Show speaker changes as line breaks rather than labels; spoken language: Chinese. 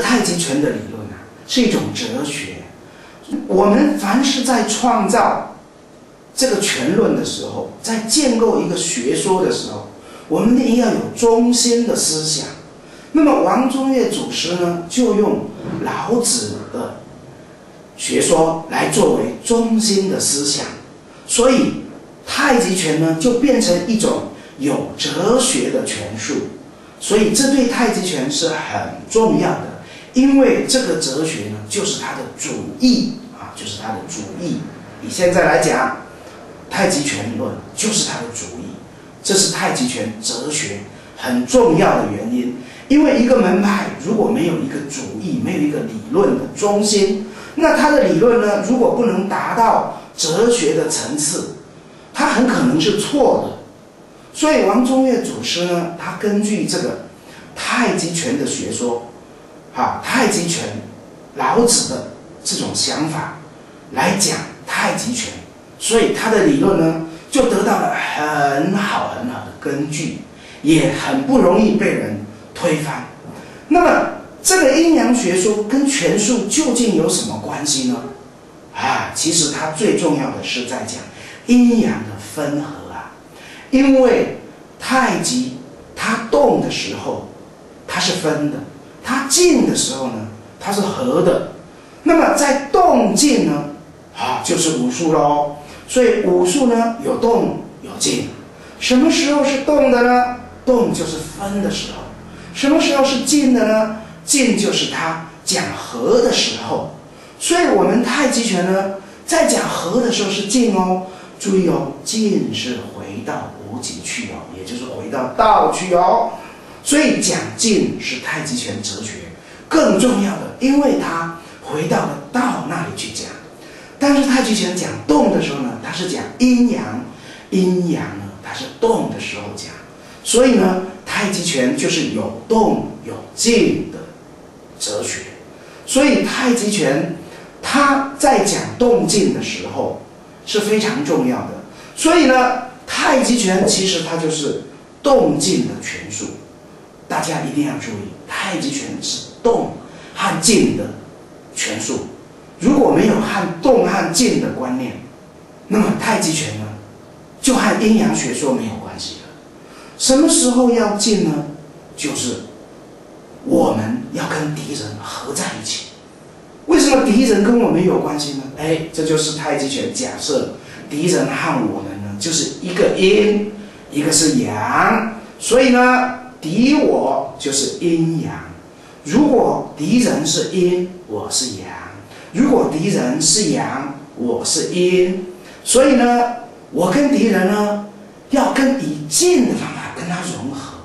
太极拳的理论啊，是一种哲学。我们凡是在创造这个拳论的时候，在建构一个学说的时候，我们一定要有中心的思想。那么王宗岳祖师呢，就用老子的学说来作为中心的思想，所以太极拳呢就变成一种有哲学的拳术。所以这对太极拳是很重要的，因为这个哲学呢就是它的主义啊，就是它的主义。以现在来讲，太极拳理论就是它的主义，这是太极拳哲学很重要的原因。因为一个门派如果没有一个主义，没有一个理论的中心，那它的理论呢，如果不能达到哲学的层次，它很可能是错的。所以王宗岳祖师呢，他根据这个太极拳的学说，啊，太极拳，老子的这种想法来讲太极拳，所以他的理论呢，就得到了很好很好的根据，也很不容易被人。推翻，那么这个阴阳学说跟拳术究竟有什么关系呢？啊，其实它最重要的是在讲阴阳的分合啊，因为太极它动的时候它是分的，它静的时候呢它是合的，那么在动静呢啊就是武术喽，所以武术呢有动有静，什么时候是动的呢？动就是分的时候。什么时候是静的呢？静就是它讲和的时候，所以我们太极拳呢，在讲和的时候是静哦。注意哦，静是回到无极去哦，也就是回到道去哦。所以讲静是太极拳哲学更重要的，因为它回到了道那里去讲。但是太极拳讲动的时候呢，它是讲阴阳，阴阳呢，它是动的时候讲。所以呢。太极拳就是有动有静的哲学，所以太极拳它在讲动静的时候是非常重要的。所以呢，太极拳其实它就是动静的拳术，大家一定要注意，太极拳是动和静的拳术。如果没有和动和静的观念，那么太极拳呢就和阴阳学说没有关系了。什么时候要静呢？就是我们要跟敌人合在一起。为什么敌人跟我们有关系呢？哎，这就是太极拳假设敌人和我们呢，就是一个阴，一个是阳，所以呢，敌我就是阴阳。如果敌人是阴，我是阳；如果敌人是阳，我是阴。所以呢，我跟敌人呢，要跟以静的方法。跟他融合，